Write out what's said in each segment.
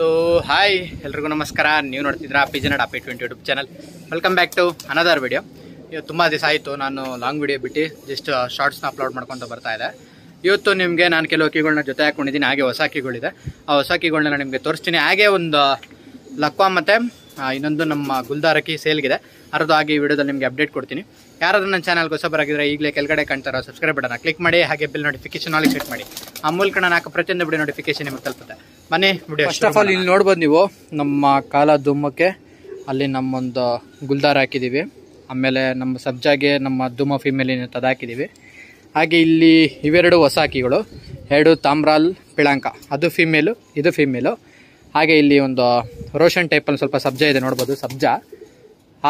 So hi ಎಲ್ರಿಗೂ ನಮಸ್ಕಾರ. ನೀವು ನೋಡ್ತಿದ್ದೀರಾ ಪಿಜನಡ್ ಅಪಿ twenty YouTube channel welcome back to another video ಇವತ್ತು ತುಂಬ ದಿವಸ ಆಯಿತು, ನಾನು ಲಾಂಗ್ ವಿಡಿಯೋ ಬಿಟ್ಟು ಜಸ್ಟ್ ಶಾರ್ಟ್ಸ್ನ ಅಪ್ಲೋಡ್ ಮಾಡ್ಕೊತ ಬರ್ತಾ ಇದೆ ಇವತ್ತು ನಿಮಗೆ ನಾನು ಕೆಲವು ಅಕ್ಕಿಗಳನ್ನ ಜೊತೆ ಹಾಕೊಂಡಿದ್ದೀನಿ, ಹಾಗೆ ಹೊಸ ಅಕ್ಕಿಗಳಿದೆ ಆ ಹೊಸ ಅಕ್ಕಿಗಳನ್ನ ನಾನು ನಿಮಗೆ ತೋರಿಸ್ತೀನಿ. ಹಾಗೆ ಒಂದು ಲಕ್ವಾ ಮತ್ತು ಇನ್ನೊಂದು ನಮ್ಮ ಗುಲ್ದಾರಕ್ಕಿ ಸೇಲ್ಗಿದೆ ಅರ್ಧ ಆಗಿ ಈ ವಿಡಿಯೋದಲ್ಲಿ ನಿಮಗೆ ಅಪ್ಡೇಟ್ ಕೊಡ್ತೀನಿ. ಯಾರಾದ್ರೂ ನನ್ನ ಚಾನಲ್ಗೆ ಹೊಸಬರಾಗಿದ್ರೆ ಈಗಲೇ ಕೆಳಗಡೆ ಕಾಣ್ತಾರೋ ಸಬ್ಸ್ಕ್ರೈಬ್ ಬಟನ್ನ ಕ್ಲಿಕ್ ಮಾಡಿ, ಹಾಗೆ ಬಿಲ್ ನೋಟಿಫಿಕೇಶನ್ ಆಗಿ ಸೆಟ್ ಮಾಡಿ. ಆ ಮೂಲಕ ನಾನು ಹಾಕೋ ಪ್ರತಿಯೊಂದು ವಿಡಿಯೋ ನೋಟಿಫಿಕೇಶನ್ ನಿಮಗೆ ತಲುಪುತ್ತೆ. ವಿಡಿಯೋ ಫಸ್ಟ್ ಆಫ್ ಆಲ್ ಇಲ್ಲಿ ನೋಡ್ಬೋದು ನೀವು ನಮ್ಮ ಕಾಲ ದುಮ್ಮಕ್ಕೆ ಅಲ್ಲಿ ನಮ್ಮೊಂದು ಗುಲ್ದಾರ್ ಹಾಕಿದ್ದೀವಿ. ಆಮೇಲೆ ನಮ್ಮ ಸಬ್ಜಾಗೆ ನಮ್ಮ ದುಮ್ಮ ಫೀಮೇಲಿನ ತದ ಹಾಕಿದ್ದೀವಿ. ಹಾಗೆ ಇಲ್ಲಿ ಇವೆರಡು ಹೊಸ ಹಕ್ಕಿಗಳು ಎರಡು ತಾಮ್ರಾಲ್ ಪಿಳಾಂಕ. ಅದು ಫೀಮೇಲು ಇದು ಫೀಮೇಲು ಹಾಗೆ ಇಲ್ಲಿ ಒಂದು ರೋಷನ್ ಟೈಪಲ್ಲಿ ಸ್ವಲ್ಪ ಸಬ್ಜಾ ಇದೆ ನೋಡ್ಬೋದು ಸಬ್ಜಾ.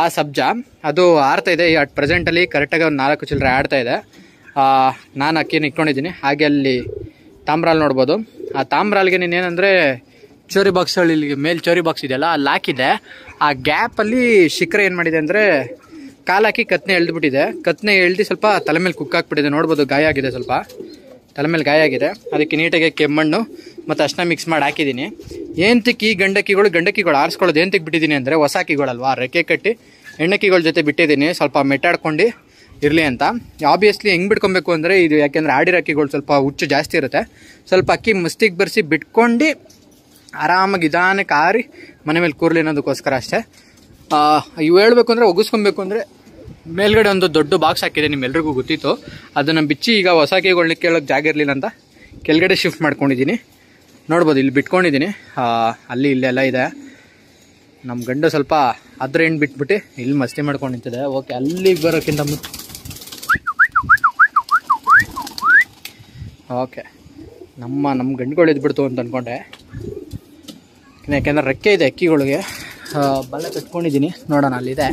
ಆ ಸಬ್ಜಾ ಅದು ಆಡ್ತಾ ಇದೆ. ಅಟ್ ಪ್ರೆಸೆಂಟಲ್ಲಿ ಕರೆಕ್ಟಾಗಿ ಒಂದು ನಾಲ್ಕು ಚಿಲ್ಲರೆ ಆಡ್ತಾ ಇದೆ. ನಾನು ಅಕ್ಕಿನ ಇಟ್ಕೊಂಡಿದ್ದೀನಿ. ಹಾಗೆ ಅಲ್ಲಿ ತಾಮ್ರಾಲ್ ನೋಡ್ಬೋದು. ಆ ತಾಮ್ರಾಲ್ಗೆ ನೀನೇನಂದರೆ ಚೋರಿ ಬಾಕ್ಸ್ ಇಲ್ಲಿ ಮೇಲ್ ಚೋರಿ ಬಾಕ್ಸ್ ಇದೆಯಲ್ಲ, ಅಲ್ಲಿ ಹಾಕಿದೆ. ಆ ಗ್ಯಾಪಲ್ಲಿ ಶಿಖರ ಏನು ಮಾಡಿದೆ ಅಂದರೆ ಕಾಲಾಕಿ ಕತ್ನೆ ಎಳ್ದ್ಬಿಟ್ಟಿದೆ. ಕತ್ನೆ ಎಳ್ದು ಸ್ವಲ್ಪ ತಲೆ ಮೇಲೆ ಕುಕ್ ಹಾಕ್ಬಿಟ್ಟಿದೆ. ನೋಡ್ಬೋದು ಗಾಯ ಆಗಿದೆ ಸ್ವಲ್ಪ. ತಲೆ ಮೇಲೆ ಗಾಯ ಆಗಿದೆ. ಅದಕ್ಕೆ ನೀಟಾಗಿ ಕೆಮ್ಮಣ್ಣು ಮತ್ತು ಅಷ್ಟನ್ನ ಮಿಕ್ಸ್ ಮಾಡಿ ಹಾಕಿದ್ದೀನಿ. ಏಂತಕ್ಕೆ ಈ ಗಂಡಕ್ಕಿಗಳು ಗಂಡಕ್ಕಿಗಳು ಆರಿಸ್ಕೊಳ್ಳೋದು ಏಂತಕ್ಕೆ ಬಿಟ್ಟಿದ್ದೀನಿ ಅಂದರೆ ಹೊಸ ಅಕ್ಕಿಗಳಲ್ವಾ ರೆಕ್ಕೆ ಕಟ್ಟಿ ಹೆಣ್ಣಕ್ಕಿಗಳ ಜೊತೆ ಬಿಟ್ಟಿದ್ದೀನಿ. ಸ್ವಲ್ಪ ಮೆಟ್ಟಾಡ್ಕೊಂಡು ಇರಲಿ ಅಂತ. ಆಬ್ವಿಯಸ್ಲಿ ಹೆಂಗೆ ಬಿಟ್ಕೊಬೇಕು ಅಂದರೆ ಇದು ಯಾಕೆಂದರೆ ಆಡಿರೋ ಅಕ್ಕಿಗಳು ಸ್ವಲ್ಪ ಹುಚ್ಚು ಜಾಸ್ತಿ ಇರುತ್ತೆ. ಸ್ವಲ್ಪ ಅಕ್ಕಿ ಮಸ್ತಿಗೆ ಬರೆಸಿ ಬಿಟ್ಕೊಂಡು ಆರಾಮಾಗಿ ನಿಧಾನಕ್ಕೆ ಆರಿ ಮನೆ ಮೇಲೆ ಕೂರ್ಲಿ ಅನ್ನೋದಕ್ಕೋಸ್ಕರ ಅಷ್ಟೇ. ಇವು ಹೇಳಬೇಕು ಅಂದರೆ ಒಗಿಸ್ಕೊಬೇಕು ಅಂದರೆ ಮೇಲ್ಗಡೆ ಒಂದು ದೊಡ್ಡ ಬಾಕ್ಸ್ ಹಾಕಿದೆ ನಿಮ್ಮೆಲ್ರಿಗೂ ಗೊತ್ತಿತ್ತು. ಅದನ್ನು ಬಿಚ್ಚಿ ಈಗ ಹೊಸ ಅಕ್ಕಿಗಳನ್ನ ಕೇಳೋಕೆ ಜಾಗ ಇರಲಿಲ್ಲ ಅಂತ ಕೆಳಗಡೆ ಶಿಫ್ಟ್ ಮಾಡ್ಕೊಂಡಿದ್ದೀನಿ. ನೋಡ್ಬೋದು, ಇಲ್ಲಿ ಬಿಟ್ಕೊಂಡಿದ್ದೀನಿ. ಅಲ್ಲಿ ಅಲ್ಲಿ ಇಲ್ಲೆಲ್ಲ ಇದೆ. ನಮ್ಮ ಗಂಡು ಸ್ವಲ್ಪ ಅದ್ರ ಹೆಣ್ಣು ಬಿಟ್ಬಿಟ್ಟು ಇಲ್ಲಿ ಮಸ್ತಿ ಮಾಡ್ಕೊಂಡು ನಿಂತಿದೆ. ಓಕೆ ಅಲ್ಲಿಗೆ ಬರೋಕ್ಕಿಂತ ಮುಂಚೆ ಓಕೆ. ನಮ್ಮ ನಮ್ಮ ಗಂಡುಗಳು ಇದ್ಬಿಡ್ತು ಅಂತ ಅಂದ್ಕೊಂಡೆ ಯಾಕೆಂದರೆ ರೆಕ್ಕೆ ಇದೆ ಅಕ್ಕಿಗಳಿಗೆ. ಬಲ್ಲ ಬಲೆ ಕಟ್ಕೊಂಡಿದ್ದೀನಿ. ನೋಡೋಣ, ಅಲ್ಲಿದೆ.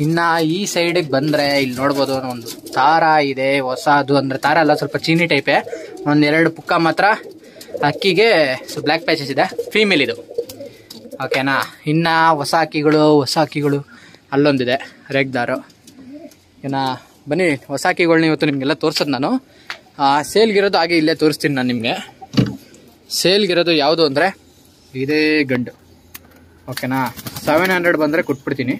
ಇನ್ನು ಈ ಸೈಡಿಗೆ ಬಂದರೆ ಇಲ್ಲಿ ನೋಡ್ಬೋದು ಅನ್ನೋ ಒಂದು ತಾರ ಇದೆ, ಹೊಸದು. ಅಂದರೆ ತಾರ ಅಲ್ಲ, ಸ್ವಲ್ಪ ಚೀನಿ ಟೈಪೇ. ಒಂದೆರಡು ಪುಕ್ಕ ಮಾತ್ರ ಅಕ್ಕಿಗೆ ಬ್ಲ್ಯಾಕ್ ಪ್ಯಾಚಸ್ ಇದೆ. ಫೀಮೇಲ್ ಇದು. ಓಕೆನಾ? ಇನ್ನು ಹೊಸ ಅಕ್ಕಿಗಳು ಹೊಸ ಅಕ್ಕಿಗಳು ಅಲ್ಲೊಂದಿದೆ. ರೇಗ್ದಾರು. ಇನ್ನು ಬನ್ನಿ, ಹೊಸ ಅಕ್ಕಿಗಳನ್ನ ಇವತ್ತು ನಿಮಗೆಲ್ಲ ತೋರ್ಸೋದು ನಾನು. ಸೇಲ್ಗಿರೋದು ಹಾಗೆ ಇಲ್ಲೇ ತೋರಿಸ್ತೀನಿ ನಾನು ನಿಮಗೆ. ಸೇಲ್ಗಿರೋದು ಯಾವುದು ಅಂದರೆ ಇದೇ ಗಂಡು. ಓಕೆನಾ? ಸೆವೆನ್ ಹಂಡ್ರೆಡ್ ಬಂದರೆ ಕೊಟ್ಬಿಡ್ತೀನಿ.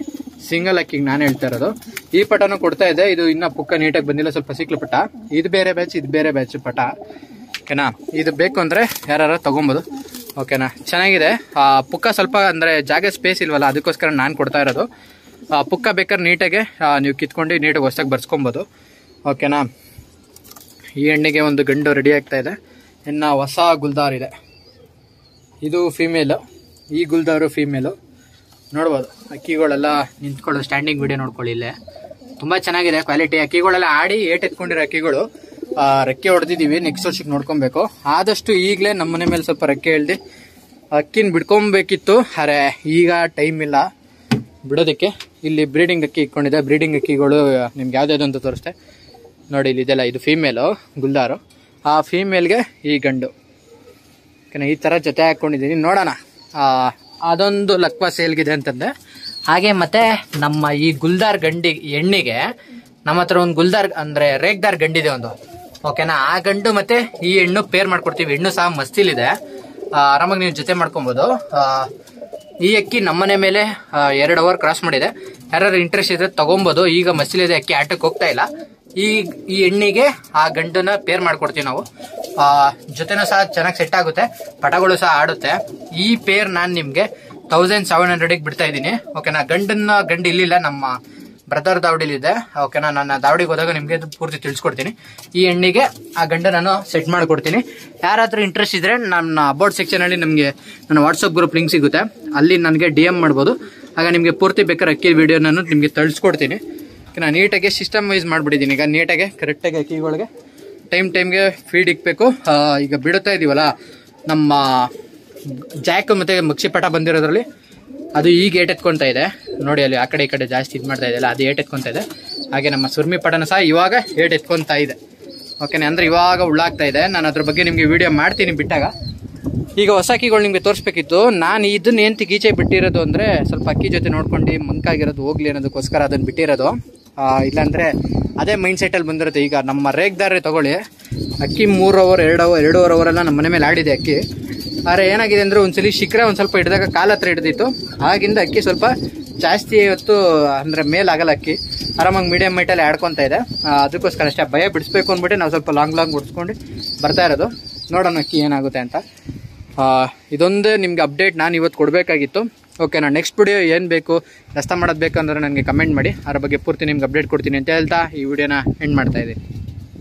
ಸಿಂಗಲ್ ಅಕ್ಕಿಗೆ ನಾನು ಹೇಳ್ತಾ ಇರೋದು. ಈ ಪಟನೂ ಕೊಡ್ತಾ ಇದೆ. ಇದು ಇನ್ನೂ ಪುಕ್ಕ ನೀಟಾಗಿ ಬಂದಿಲ್ಲ, ಸ್ವಲ್ಪ ಸಿಕ್ಲು ಪಟ. ಇದು ಬೇರೆ ಬ್ಯಾಚ್ ಇದು ಬೇರೆ ಬ್ಯಾಚ್ ಪಟ. ಓಕೆನಾ? ಇದು ಬೇಕು ಅಂದರೆ ಯಾರು ತೊಗೊಬೋದು. ಓಕೆನಾ? ಚೆನ್ನಾಗಿದೆ. ಪುಕ್ಕ ಸ್ವಲ್ಪ ಅಂದರೆ ಜಾಗ ಸ್ಪೇಸ್ ಇಲ್ವಲ್ಲ, ಅದಕ್ಕೋಸ್ಕರ ನಾನು ಕೊಡ್ತಾ ಇರೋದು. ಪುಕ್ಕ ಬೇಕಾದ್ರೆ ನೀಟಾಗೆ ನೀವು ಕಿತ್ಕೊಂಡು ನೀಟಾಗಿ ಹೊಸ್ದಾಗಿ ಬರ್ಸ್ಕೊಬೋದು. ಓಕೆನಾ? ಈ ಹೆಣ್ಣಿಗೆ ಒಂದು ಗಂಡು ರೆಡಿ ಆಗ್ತಾ ಇದೆ. ಇನ್ನು ಹೊಸ ಗುಲ್ದಾರ್ ಇದೆ. ಇದು ಫೀಮೇಲು ಈ ಗುಲ್ದಾರು ಫೀಮೇಲು ನೋಡ್ಬೋದು. ಅಕ್ಕಿಗಳೆಲ್ಲ ನಿಂತ್ಕೊಳ್ಳೋ ಸ್ಟ್ಯಾಂಡಿಂಗ್ ವಿಡಿಯೋ ನೋಡ್ಕೊಳ್ಳಿ ಇಲ್ಲೇ. ತುಂಬ ಚೆನ್ನಾಗಿದೆ ಕ್ವಾಲಿಟಿ ಅಕ್ಕಿಗಳೆಲ್ಲ ಆಡಿ ಏಟ್ ಎತ್ಕೊಂಡಿರೋ ಅಕ್ಕಿಗಳು ರೆಕ್ಕೆ ಹೊಡೆದಿದ್ದೀವಿ. ನೆಕ್ಸ್ಟ್ ವರ್ಷಕ್ಕೆ ನೋಡ್ಕೊಬೇಕು. ಆದಷ್ಟು ಈಗಲೇ ನಮ್ಮ ಮನೆ ಮೇಲೆ ಸ್ವಲ್ಪ ರೆಕ್ಕೆ ಎಳ್ದು ಅಕ್ಕಿನ ಬಿಡ್ಕೊಬೇಕಿತ್ತು. ಅರೆ, ಈಗ ಟೈಮ್ ಇಲ್ಲ. ಬಿಡೋದಕ್ಕೆ. ಇಲ್ಲಿ ಬ್ರೀಡಿಂಗ್ ಅಕ್ಕಿ ಇಟ್ಕೊಂಡಿದೆ. ಬ್ರೀಡಿಂಗ್ ಅಕ್ಕಿಗಳು ನಿಮ್ಗೆ ಯಾವ್ದಾದ್ರು ಅಂತ ತೋರಿಸ್ತೆ. ನೋಡಿ ಇಲ್ಲಿ ಇದೆಲ್ಲ, ಇದು ಫೀಮೇಲು ಗುಲ್ದಾರು. ಆ ಫೀಮೇಲ್ಗೆ ಈ ಗಂಡು. ಓಕೆನಾ ಈ ಥರ ಜೊತೆ ಹಾಕ್ಕೊಂಡಿದ್ದೀನಿ ನೋಡೋಣ. ಅದೊಂದು ಲಕ್ವ ಸೇಲ್ಗಿದೆ ಅಂತಂದೆ ಹಾಗೆ ಮತ್ತೆ ನಮ್ಮ ಈ ಗುಲ್ದಾರ್ ಗಂಡಿ, ಹೆಣ್ಣಿಗೆ ನಮ್ಮ ಹತ್ರ ಒಂದು ಗುಲ್ದಾರ್, ಅಂದ್ರೆ ರೇಗ್ದಾರ್ ಗಂಡಿದೆ ಒಂದು. ಓಕೆನಾ ಆ ಗಂಡು ಮತ್ತೆ ಈ ಹೆಣ್ಣು ಪೇರ್ ಮಾಡ್ಕೊಡ್ತೀವಿ. ಹೆಣ್ಣು ಸಹ ಮಸ್ತಿಲಿದೆ. ಆರಾಮಾಗಿ ನೀವು ಜೊತೆ ಮಾಡ್ಕೊಬೋದು. ಈ ಅಕ್ಕಿ ನಮ್ಮನೆ ಮೇಲೆ ಎರಡು ಅವರ್ ಕ್ರಾಸ್ ಮಾಡಿದೆ. ಯಾರು ಇಂಟ್ರೆಸ್ಟ್ ಇದ್ರೆ ತಗೊಬೋದು. ಈಗ ಮಸ್ತಿಲಿದೆ ಅಕ್ಕಿ, ಆಟಕ್ಕೆ ಹೋಗ್ತಾ ಇಲ್ಲ. ಈ ಈ ಹೆಣ್ಣಿಗೆ ಆ ಗಂಡನ್ನ ಪೇರ್ ಮಾಡ್ಕೊಡ್ತೀವಿ ನಾವು. ಜೊತೆನೂ ಸಹ ಚೆನ್ನಾಗಿ ಸೆಟ್ ಆಗುತ್ತೆ. ಪಟಗಳು ಸಹ ಆಡುತ್ತೆ. ಈ ಪೇರ್ ನಾನು ನಿಮಗೆ ತೌಸಂಡ್ ಸೆವೆನ್ ಹಂಡ್ರೆಡಿಗೆ ಬಿಡ್ತಾ ಇದ್ದೀನಿ. ಓಕೆನಾ ಗಂಡನ್ನ ಗಂಡು ಇಲ್ಲಿಲ್ಲ, ನಮ್ಮ ಬ್ರದರ್ ದಾವಡಿಲಿದೆ ಓಕೆನಾ ನನ್ನ ದಾವಡಿಗೆ ಹೋದಾಗ ನಿಮಗೆ ಪೂರ್ತಿ ತಿಳಿಸ್ಕೊಡ್ತೀನಿ. ಈ ಹೆಣ್ಣಿಗೆ ಆ ಗಂಡ ನಾನು ಸೆಟ್ ಮಾಡಿಕೊಡ್ತೀನಿ. ಯಾರಾದ್ರೂ ಇಂಟ್ರೆಸ್ಟ್ ಇದ್ರೆ ನನ್ನ ಅಬೌಟ್ ಸೆಕ್ಷನಲ್ಲಿ ನಿಮಗೆ ನನ್ನ ವಾಟ್ಸಪ್ ಗ್ರೂಪ್ ಲಿಂಕ್ ಸಿಗುತ್ತೆ. ಅಲ್ಲಿ ನನಗೆ ಡಿ ಎಂ ಮಾಡ್ಬೋದು. ಆಗ ನಿಮಗೆ ಪೂರ್ತಿ ಬೇಕಾದ್ರೆ ಅಕ್ಕಿ ವಿಡಿಯೋ ನಾನು ನಿಮಗೆ ತಳಿಸ್ಕೊಡ್ತೀನಿ. ನಾನು ನೀಟಾಗಿ ಸಿಸ್ಟಮ್ ವೈಸ್ ಮಾಡಿಬಿಟ್ಟಿದ್ದೀನಿ ಈಗ ನೀಟಾಗಿ ಕರೆಕ್ಟಾಗಿ ಅಕ್ಕಿಗಳಿಗೆ ಟೈಮ್ ಟೈಮ್ಗೆ ಫೀಡ್ ಇಕ್ಬೇಕು. ಈಗ ಬಿಡುತ್ತಾ ಇದ್ದೀವಲ್ಲ ನಮ್ಮ ಜಾಕ್ ಮತ್ತು ಮಕ್ಷಿಪಟ ಬಂದಿರೋದ್ರಲ್ಲಿ ಅದು ಈಗ ಏಟ್ ಎತ್ಕೊತಾ ಇದೆ. ನೋಡಿ ಅಲ್ಲಿ ಆ ಕಡೆ ಈ ಕಡೆ ಜಾಸ್ತಿ ಇದು ಮಾಡ್ತಾ ಇದೆಯಲ್ಲ ಅದು ಏಟ್ ಎತ್ಕೊತಾ ಇದೆ. ಹಾಗೆ ನಮ್ಮ ಸುರ್ಮಿ ಪಟನ ಸಹ ಇವಾಗ ಏಟ್ ಎತ್ಕೊತಾ ಇದೆ ಓಕೆನೇ ಅಂದರೆ ಇವಾಗ ಉಳ್ಳಾಗ್ತಾ ಇದೆ. ನಾನು ಅದ್ರ ಬಗ್ಗೆ ನಿಮಗೆ ವಿಡಿಯೋ ಮಾಡ್ತೀನಿ ಬಿಟ್ಟಾಗ. ಈಗ ಹೊಸ ಅಕ್ಕಿಗಳು ನಿಮಗೆ ತೋರಿಸ್ಬೇಕಿತ್ತು. ನಾನು ಇದನ್ನ ಏನು ತಿಗೀಚೆ ಬಿಟ್ಟಿರೋದು ಅಂದರೆ ಸ್ವಲ್ಪ ಅಕ್ಕಿ ಜೊತೆ ನೋಡ್ಕೊಂಡು ಮಂಕಾಗಿರೋದು, ಹೋಗ್ಲಿ ಅನ್ನೋದಕ್ಕೋಸ್ಕರ ಅದನ್ನು ಬಿಟ್ಟಿರೋದು. ಇಲ್ಲಾಂದ್ರೆ ಅದೇ ಮೈಂಡ್ ಸೆಟ್ಟಲ್ಲಿ ಬಂದಿರುತ್ತೆ. ಈಗ ನಮ್ಮ ರೇಗ್ದಾರೆ ತಗೊಳ್ಳಿ, ಅಕ್ಕಿ ಮೂರು ಅವರ್ ಎರಡು ಅವರ್ ಎರಡೂವರೆ ಅವರ್ ಎಲ್ಲ ನಮ್ಮ ಮನೆ ಮೇಲೆ ಆಡಿದೆ ಅಕ್ಕಿ. ಆದರೆ ಏನಾಗಿದೆ ಅಂದರೆ ಒಂದ್ಸಲಿ ಶಿಖರ ಒಂದು ಸ್ವಲ್ಪ ಹಿಡಿದಾಗ ಕಾಲ ಹತ್ರ ಹಿಡ್ದಿತ್ತು. ಆಗಿಂದ ಅಕ್ಕಿ ಸ್ವಲ್ಪ ಜಾಸ್ತಿ ಹೊತ್ತು, ಅಂದರೆ ಮೇಲಾಗಲ್ಲ ಅಕ್ಕಿ. ಆರಾಮಾಗಿ ಮೀಡಿಯಂ ಮೈಟಲ್ಲಿ ಆಡ್ಕೊತಾ ಇದೆ. ಅದಕ್ಕೋಸ್ಕರ ಅಷ್ಟೇ, ಭಯ ಬಿಡಿಸ್ಬೇಕು ಅಂದ್ಬಿಟ್ಟು ನಾವು ಸ್ವಲ್ಪ ಲಾಂಗ್ ಲಾಂಗ್ ಹುಡ್ಸ್ಕೊಂಡು ಬರ್ತಾ ಇರೋದು. ನೋಡೋಣ ಅಕ್ಕಿ ಏನಾಗುತ್ತೆ ಅಂತ. ಇದೊಂದೇ ನಿಮ್ಗೆ ಅಪ್ಡೇಟ್ ನಾನು ಇವತ್ತು ಕೊಡಬೇಕಾಗಿತ್ತು. ಓಕೆ ನಾನು ನೆಕ್ಸ್ಟ್ ವಿಡಿಯೋ ಏನು ಬೇಕು? ರಸ್ತೆ ಮಾಡೋದು ಬೇಕು ಅಂದ್ರೆ ನನಗೆ ಕಮೆಂಟ್ ಮಾಡಿ. ಅದರ ಬಗ್ಗೆ ಪೂರ್ತಿ ನಿಮ್ಗೆ ಅಪ್ಡೇಟ್ ಕೊಡ್ತೀನಿ ಅಂತ ಹೇಳ್ತಾ ಈ ವಿಡಿಯೋನ ಎಂಡ್ ಮಾಡ್ತಾ ಇದ್ದೀನಿ.